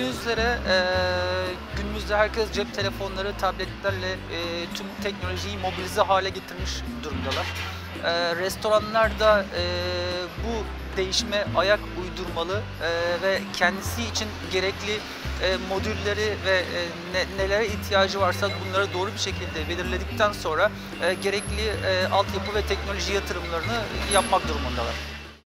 üzere e, günümüzde herkes cep telefonları, tabletlerle e, tüm teknolojiyi mobilize hale getirmiş durumdalar. E, restoranlar da e, bu değişime ayak uydurmalı e, ve kendisi için gerekli e, modülleri ve e, ne- nelere ihtiyacı varsa bunları doğru bir şekilde belirledikten sonra e, gerekli e, altyapı ve teknoloji yatırımlarını yapmak durumundalar.